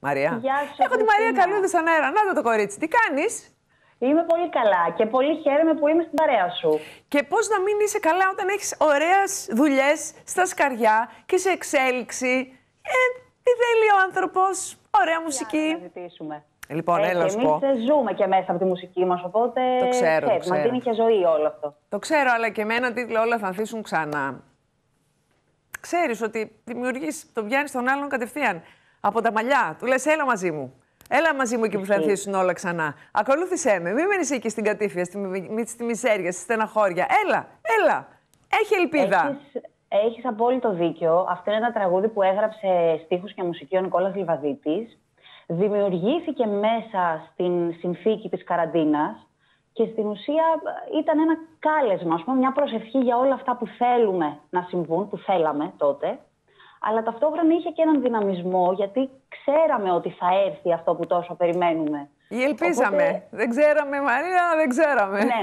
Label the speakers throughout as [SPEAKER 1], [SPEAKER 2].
[SPEAKER 1] Μαρία.
[SPEAKER 2] Γεια σου,
[SPEAKER 1] Έχω τη Μαρία
[SPEAKER 2] Χριστίνα.
[SPEAKER 1] Καλούδη στον αέρα. Να το, το κορίτσι. Τι κάνεις;
[SPEAKER 2] Είμαι πολύ καλά και πολύ χαίρομαι που είμαι στην παρέα σου.
[SPEAKER 1] Και πώς να μην είσαι καλά όταν έχεις ωραίες δουλειές στα σκαριά και σε εξέλιξη. Ε, τι θέλει ο άνθρωπος, ωραία
[SPEAKER 2] Να
[SPEAKER 1] μουσική.
[SPEAKER 2] ζητήσουμε.
[SPEAKER 1] Λοιπόν, έλα να σου πω.
[SPEAKER 2] Εμείς ζούμε και μέσα από τη μουσική μας, οπότε
[SPEAKER 1] Το ξέρω, το
[SPEAKER 2] ξέρεις, μας
[SPEAKER 1] ξέρω.
[SPEAKER 2] δίνει και ζωή όλο αυτό.
[SPEAKER 1] Το ξέρω, αλλά και με έναν τίτλο όλα θα ανθίσουν ξανά. Ξέρεις ότι δημιουργείς, το πιάνει τον άλλον κατευθείαν από τα μαλλιά. Του λες, έλα μαζί μου. Έλα μαζί μου εκεί που θα
[SPEAKER 2] Ισχύει.
[SPEAKER 1] ανθίσουν όλα ξανά. Ακολούθησέ με. Μην μένει εκεί στην κατήφια, στη, μι- στη μιζέρια, στη στεναχώρια. Έλα, έλα. Έχει ελπίδα.
[SPEAKER 2] Έχεις, έχεις απόλυτο δίκιο. Αυτό είναι ένα τραγούδι που έγραψε στίχους και μουσική ο Νικόλας Λιβαδίτης. Δημιουργήθηκε μέσα στην συνθήκη της καραντίνας και στην ουσία ε, ήταν ένα κάλεσμα, ας πούμε, μια προσευχή για όλα αυτά που θέλουμε να συμβούν, που θέλαμε τότε. Αλλά ταυτόχρονα είχε και έναν δυναμισμό, γιατί ξέραμε ότι θα έρθει αυτό που τόσο περιμένουμε.
[SPEAKER 1] Ή ελπίζαμε.
[SPEAKER 2] Οπότε-
[SPEAKER 1] Δεν ξέραμε, Μαρία, δεν ξέραμε.
[SPEAKER 2] ναι.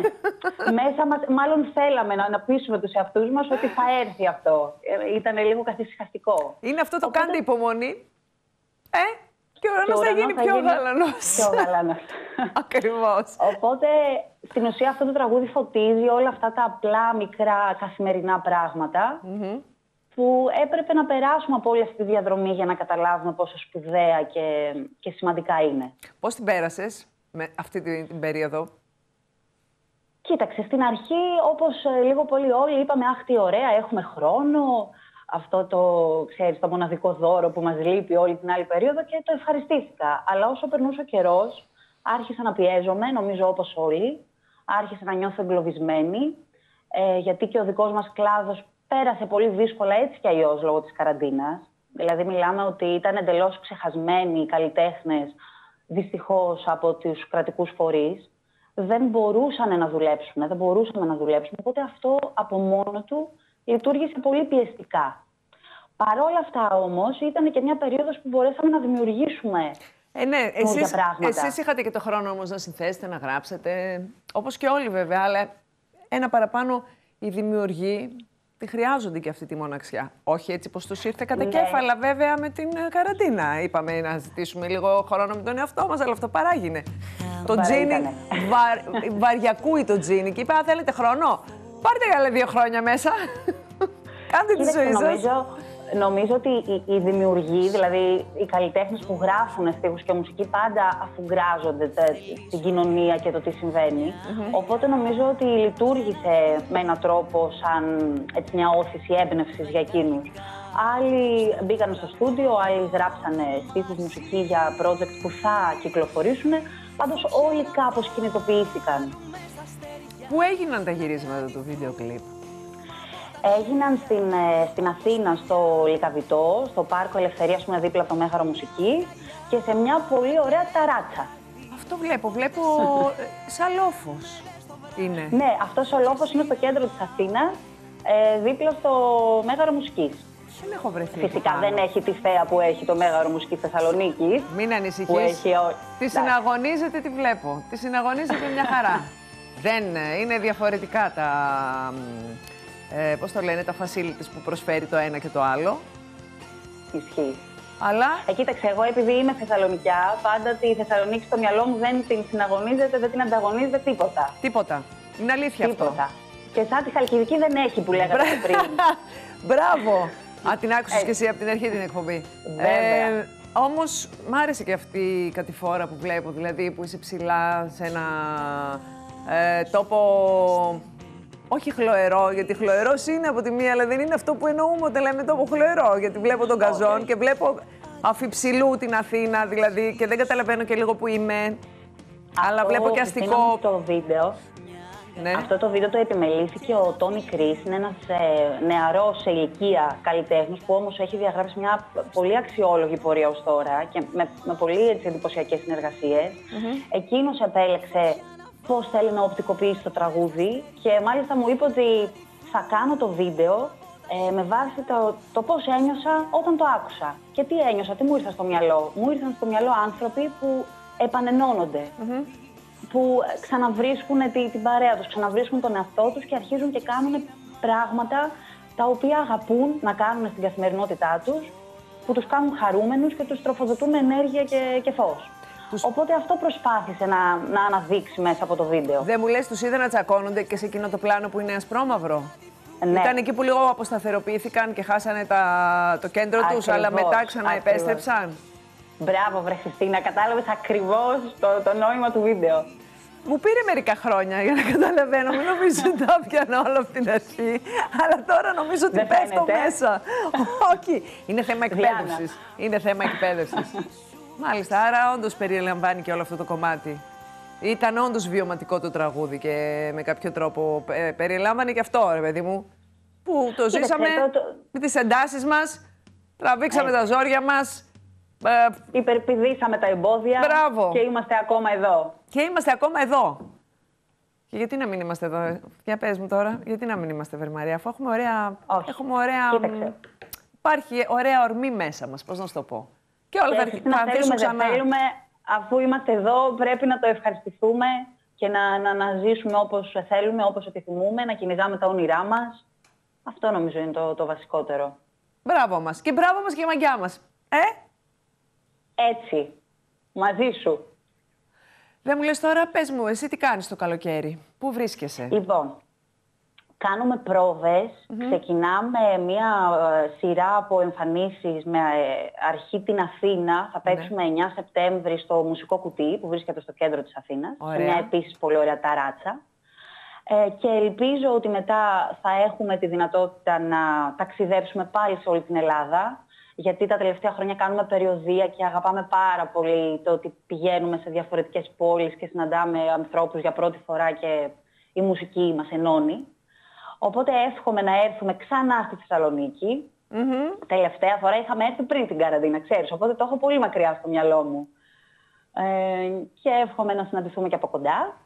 [SPEAKER 2] Μέσα μας, μάλλον θέλαμε να, να πείσουμε τους εαυτούς μας ότι θα έρθει αυτό. Ε, Ήταν λίγο καθησυχαστικό.
[SPEAKER 1] Είναι αυτό το
[SPEAKER 2] Οπότε-
[SPEAKER 1] κάντε υπομονή. Ε, και ο
[SPEAKER 2] Και
[SPEAKER 1] ουρανός
[SPEAKER 2] ο
[SPEAKER 1] θα
[SPEAKER 2] ουρανός
[SPEAKER 1] γίνει
[SPEAKER 2] θα
[SPEAKER 1] πιο
[SPEAKER 2] γίνει
[SPEAKER 1] γαλανός.
[SPEAKER 2] Πιο γαλανός.
[SPEAKER 1] Ακριβώς.
[SPEAKER 2] Οπότε, στην ουσία αυτό το τραγούδι φωτίζει όλα αυτά τα απλά, μικρά, καθημερινά πράγματα που έπρεπε να περάσουμε από όλη αυτή τη διαδρομή για να καταλάβουμε πόσο σπουδαία και, και σημαντικά είναι.
[SPEAKER 1] Πώς την πέρασες με αυτή την, την περίοδο;
[SPEAKER 2] Κοίταξε, στην αρχή, όπως ε, λίγο πολύ όλοι είπαμε, αχ, τι ωραία, έχουμε χρόνο, αυτό το, ξέρεις, το μοναδικό δώρο που μας λείπει όλη την άλλη περίοδο και το ευχαριστήθηκα. Αλλά όσο περνούσε ο καιρός, άρχισα να πιέζομαι, νομίζω όπως όλοι, άρχισα να νιώθω εγκλωβισμένη, ε, γιατί και ο δικός μας κλάδος πέρασε πολύ δύσκολα έτσι κι αλλιώς λόγω της καραντίνας. Δηλαδή μιλάμε ότι ήταν εντελώς ξεχασμένοι οι καλλιτέχνες, δυστυχώς από τους κρατικούς φορείς δεν μπορούσαν να δουλέψουν, δεν μπορούσαμε να δουλέψουμε. Οπότε αυτό από μόνο του λειτουργήσε πολύ πιεστικά. Παρ' όλα αυτά όμως ήταν και μια περίοδος που μπορέσαμε να δημιουργήσουμε.
[SPEAKER 1] Ε, ναι, εσείς,
[SPEAKER 2] πράγματα.
[SPEAKER 1] εσείς είχατε και το χρόνο όμως να συνθέσετε, να γράψετε, όπως και όλοι βέβαια, αλλά ένα παραπάνω οι δημιουργοί τη χρειάζονται και αυτή τη μοναξιά. Όχι έτσι πως τους ήρθε κατά
[SPEAKER 2] Ναι.
[SPEAKER 1] κέφαλα βέβαια με την ε, καραντίνα. Είπαμε να ζητήσουμε λίγο χρόνο με τον εαυτό μας, αλλά αυτό παράγινε. Το τζίνι,
[SPEAKER 2] Παράγινε.
[SPEAKER 1] βαρ, βαριακούει το τζίνι και είπε, αν θέλετε χρόνο, πάρτε για άλλα δύο χρόνια μέσα. Κάντε τη
[SPEAKER 2] Κοίταξε,
[SPEAKER 1] ζωή σας.
[SPEAKER 2] νομίζω, νομίζω ότι οι, οι δημιουργοί, δηλαδή οι καλλιτέχνες που γράφουν στίχους και μουσική πάντα αφουγκράζονται τε- την κοινωνία και το τι συμβαινει Οπότε νομίζω ότι λειτουργήσε με έναν τρόπο σαν έτσι, μια όθηση έμπνευσης για εκείνους. Άλλοι μπήκαν στο στούντιο, άλλοι γράψανε στίχους μουσική για project που θα κυκλοφορήσουν. Πάντως όλοι κάπως κινητοποιήθηκαν.
[SPEAKER 1] Πού έγιναν τα γυρίσματα του βίντεο κλιπ;
[SPEAKER 2] Έγιναν στην, ε, στην Αθήνα, στο Λικαβιτό, στο Πάρκο Ελευθερίας που είναι δίπλα από το Μέγαρο Μουσική και σε μια πολύ ωραία ταράτσα.
[SPEAKER 1] Αυτό βλέπω, βλέπω ε, σαν λόφος είναι.
[SPEAKER 2] Ναι, αυτός ο λόφος είναι στο κέντρο της Αθήνας, ε, δίπλα στο Μέγαρο Μουσικής.
[SPEAKER 1] Δεν έχω βρεθεί.
[SPEAKER 2] Φυσικά
[SPEAKER 1] εκεί πάνω.
[SPEAKER 2] δεν έχει τη θέα που έχει το Μέγαρο Μουσικής Θεσσαλονίκης.
[SPEAKER 1] Μην ανησυχείς.
[SPEAKER 2] Που έχει ο-
[SPEAKER 1] Τη
[SPEAKER 2] Εντάξει.
[SPEAKER 1] συναγωνίζεται, τη βλέπω. Τη συναγωνίζεται μια χαρά. δεν ε, είναι διαφορετικά τα. Μ, Ε, πώς το λένε, τα facilities που προσφέρει το ένα και το άλλο.
[SPEAKER 2] Ισχύει.
[SPEAKER 1] Αλλά
[SPEAKER 2] Ε, κοίταξε, εγώ επειδή είμαι Θεσσαλονικιά, πάντα τη Θεσσαλονίκη στο μυαλό μου δεν την συναγωνίζεται, δεν την ανταγωνίζεται τίποτα.
[SPEAKER 1] τίποτα. Είναι αλήθεια αυτό.
[SPEAKER 2] Τίποτα. Και σαν τη Χαλκιδική δεν έχει που λέγατε και πριν.
[SPEAKER 1] Μπράβο! Α, την άκουσες
[SPEAKER 2] Έτσι.
[SPEAKER 1] και εσύ από την αρχή την εκπομπή.
[SPEAKER 2] Βέβαια.
[SPEAKER 1] Ε, όμως, μ' άρεσε και αυτή η κατηφόρα που βλέπω, δηλαδή που είσαι ψηλά σε ένα ε, τόπο... Όχι χλωερό, γιατί χλωερό είναι από τη μία, αλλά δεν είναι αυτό που εννοούμε όταν λέμε τόπο χλωερό. Γιατί βλέπω τον καζόν και βλέπω αφιψηλού την Αθήνα, δηλαδή, και δεν καταλαβαίνω και λίγο που είμαι. αλλά
[SPEAKER 2] Αυτό,
[SPEAKER 1] βλέπω και
[SPEAKER 2] Χριστίνα
[SPEAKER 1] αστικό.
[SPEAKER 2] μου, Το βίντεο,
[SPEAKER 1] Ναι.
[SPEAKER 2] Αυτό το βίντεο το επιμελήθηκε ο Τόνι Κρίς, είναι ένας ε, νεαρός σε ηλικία καλλιτέχνης που όμως έχει διαγράψει μια πολύ αξιόλογη πορεία ως τώρα και με, με πολύ έτσι, εντυπωσιακές συνεργασίες. Εκείνος επέλεξε πώς θέλει να οπτικοποιήσει το τραγούδι και μάλιστα μου είπε ότι θα κάνω το βίντεο ε, με βάση το, το πώς ένιωσα όταν το άκουσα. Και τι ένιωσα, τι μου ήρθαν στο μυαλό. Μου ήρθαν στο μυαλό άνθρωποι που επανενώνονται που ξαναβρίσκουν τη, την παρέα τους, ξαναβρίσκουν τον εαυτό τους και αρχίζουν και κάνουν πράγματα τα οποία αγαπούν να κάνουν στην καθημερινότητά τους που τους κάνουν χαρούμενους και τους τροφοδοτούν με ενέργεια και, και φως. Οπότε αυτό προσπάθησε να, να αναδείξει μέσα από το βίντεο.
[SPEAKER 1] Δεν μου λες, τους είδε να τσακώνονται και σε εκείνο το πλάνο που είναι ασπρόμαυρο.
[SPEAKER 2] Ναι.
[SPEAKER 1] Ήταν εκεί που λίγο αποσταθεροποιήθηκαν και χάσανε τα, το κέντρο τους, αλλά
[SPEAKER 2] Ακριβώς,
[SPEAKER 1] μετά ξαναεπέστρεψαν.
[SPEAKER 2] Μπράβο, βρε Χριστίνα, κατάλαβες ακριβώς το, το νόημα του βίντεο.
[SPEAKER 1] Μου πήρε μερικά χρόνια για να καταλαβαίνω. Μην νομίζω ότι τα πιάνω όλα από την αρχή. Αλλά τώρα νομίζω ότι
[SPEAKER 2] Δεν
[SPEAKER 1] πέφτω
[SPEAKER 2] φαίνεται.
[SPEAKER 1] μέσα. Όχι. Είναι θέμα εκπαίδευσης. Είναι θέμα εκπαίδευσης. Μάλιστα. Άρα όντως περιλαμβάνει και όλο αυτό το κομμάτι. Ήταν όντως βιωματικό το τραγούδι και με κάποιο τρόπο ε, περιλάμβανε και αυτό, ρε παιδί μου. Που το
[SPEAKER 2] Κοίταξε,
[SPEAKER 1] ζήσαμε
[SPEAKER 2] το- το-
[SPEAKER 1] με τις εντάσεις μας, τραβήξαμε τα ζόρια μας.
[SPEAKER 2] Υπερπηδήσαμε τα εμπόδια
[SPEAKER 1] Μπράβο.
[SPEAKER 2] και είμαστε ακόμα εδώ.
[SPEAKER 1] Και είμαστε ακόμα εδώ. Και γιατί να μην είμαστε εδώ, ε; για πες μου τώρα, γιατί να μην είμαστε Βερμαρία, αφού έχουμε ωραία...
[SPEAKER 2] Όχι.
[SPEAKER 1] Έχουμε ωραία...
[SPEAKER 2] Κοίταξε.
[SPEAKER 1] Υπάρχει ωραία ορμή μέσα μας, πώς να σου το πω. Και όλα
[SPEAKER 2] Και
[SPEAKER 1] θα,
[SPEAKER 2] Χριστίνα,
[SPEAKER 1] θα αρχίσουν
[SPEAKER 2] θέλουμε, δεν
[SPEAKER 1] ξανά.
[SPEAKER 2] θέλουμε, αφού είμαστε εδώ, πρέπει να το ευχαριστηθούμε και να, να, να ζήσουμε όπως θέλουμε, όπως επιθυμούμε, να κυνηγάμε τα όνειρά μας. Αυτό νομίζω είναι το, το βασικότερο.
[SPEAKER 1] Μπράβο μας. Και μπράβο μας και η μαγιά μας. Ε,
[SPEAKER 2] Έτσι, μαζί σου.
[SPEAKER 1] δεν μου λες τώρα, πες μου, εσύ τι κάνεις το καλοκαίρι, πού βρίσκεσαι;
[SPEAKER 2] Λοιπόν, κάνουμε πρόβες, ξεκινάμε μια ε, σειρά από εμφανίσεις με ε, αρχή την Αθήνα. Θα παίξουμε 9 Σεπτέμβρη στο Μουσικό Κουτί που βρίσκεται στο κέντρο της Αθήνας. Σε
[SPEAKER 1] Ωραία.
[SPEAKER 2] μια επίσης πολύ ωραία ταράτσα. Ε, και ελπίζω ότι μετά θα έχουμε τη δυνατότητα να ταξιδέψουμε πάλι σε όλη την Ελλάδα. Γιατί τα τελευταία χρόνια κάνουμε περιοδία και αγαπάμε πάρα πολύ το ότι πηγαίνουμε σε διαφορετικές πόλεις και συναντάμε ανθρώπους για πρώτη φορά και η μουσική μας ενώνει. Οπότε εύχομαι να έρθουμε ξανά στη θεσσαλονικη Τελευταία φορά είχαμε έρθει πριν την καραντίνα, ξέρεις, οπότε το έχω πολύ μακριά στο μυαλό μου. Ε, και εύχομαι να συναντηθούμε και από κοντά.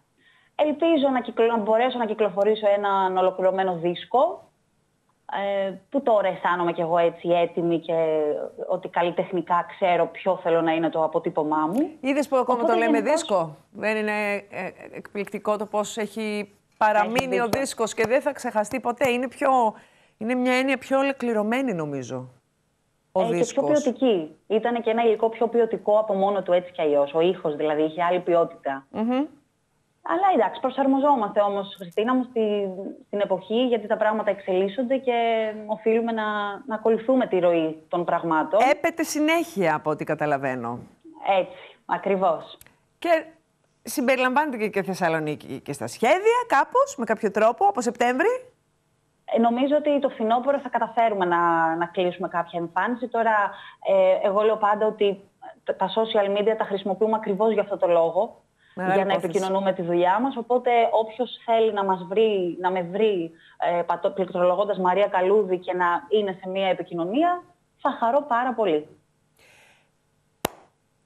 [SPEAKER 2] Ελπίζω να, κυκλο... να μπορέσω να κυκλοφορήσω έναν ολοκληρωμένο δίσκο, ε, που τώρα αισθάνομαι κι εγώ έτσι έτοιμη και ότι καλλιτεχνικά ξέρω ποιο θέλω να είναι το αποτύπωμά μου.
[SPEAKER 1] Είδες που ακόμα
[SPEAKER 2] Οπότε
[SPEAKER 1] το λέμε
[SPEAKER 2] γενικώς-
[SPEAKER 1] δίσκο; Δεν είναι ε, εκπληκτικό το πώς έχει παραμείνει ο
[SPEAKER 2] δίκιο.
[SPEAKER 1] δίσκος και δεν θα ξεχαστεί ποτέ. Είναι, πιο, είναι μια έννοια πιο ολοκληρωμένη νομίζω. Ο
[SPEAKER 2] Ε, και πιο
[SPEAKER 1] δίσκος.
[SPEAKER 2] ποιοτική. Ήταν και ένα υλικό πιο ποιοτικό από μόνο του έτσι κι αλλιώς. Ο ήχος δηλαδή είχε άλλη ποιότητα.
[SPEAKER 1] Μμμ.
[SPEAKER 2] Αλλά εντάξει, προσαρμοζόμαστε όμως, Χριστίνα μου, στη, στην εποχή, γιατί τα πράγματα εξελίσσονται και οφείλουμε να, να ακολουθούμε τη ροή των πραγμάτων.
[SPEAKER 1] Έπεται συνέχεια από ό,τι καταλαβαίνω.
[SPEAKER 2] Έτσι, ακριβώς.
[SPEAKER 1] Και συμπεριλαμβάνεται και, και Θεσσαλονίκη και στα σχέδια κάπως, με κάποιο τρόπο, από Σεπτέμβρη;
[SPEAKER 2] Ε, νομίζω ότι το φθινόπωρο θα καταφέρουμε να, να κλείσουμε κάποια εμφάνιση. Τώρα, ε, εγώ λέω πάντα ότι τα- τα social media τα χρησιμοποιούμε ακριβώς για αυτό το λόγο.
[SPEAKER 1] Μεγάλη
[SPEAKER 2] για να
[SPEAKER 1] υπόθεση.
[SPEAKER 2] επικοινωνούμε τη δουλειά μας. Οπότε όποιος θέλει να μας βρει, να με βρει ε, πατώ- πληκτρολογώντας Μαρία Καλούδη και να είναι σε μια επικοινωνία, θα χαρώ πάρα πολύ.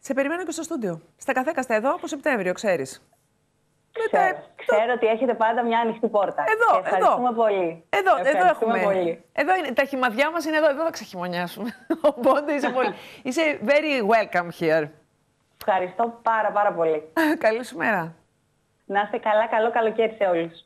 [SPEAKER 1] Σε περιμένω και στο στούντιο. Στα καθέκαστα εδώ από Σεπτέμβριο, ξέρεις. Μετά,
[SPEAKER 2] Ξέρω, ξέρω ότι έχετε πάντα μια ανοιχτή πόρτα.
[SPEAKER 1] Εδώ,
[SPEAKER 2] και ευχαριστούμε
[SPEAKER 1] εδώ.
[SPEAKER 2] πολύ.
[SPEAKER 1] Εδώ, εδώ
[SPEAKER 2] Ευχαριστούμε
[SPEAKER 1] έχουμε.
[SPEAKER 2] Πολύ.
[SPEAKER 1] Εδώ είναι, τα χυμαδιά μας είναι εδώ, εδώ θα ξεχειμονιάσουμε. Οπότε είσαι, πολύ, είσαι very welcome here.
[SPEAKER 2] Ευχαριστώ πάρα πάρα πολύ.
[SPEAKER 1] Καλή σου μέρα.
[SPEAKER 2] Να είστε καλά, καλό καλοκαίρι σε όλους.